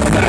Bye.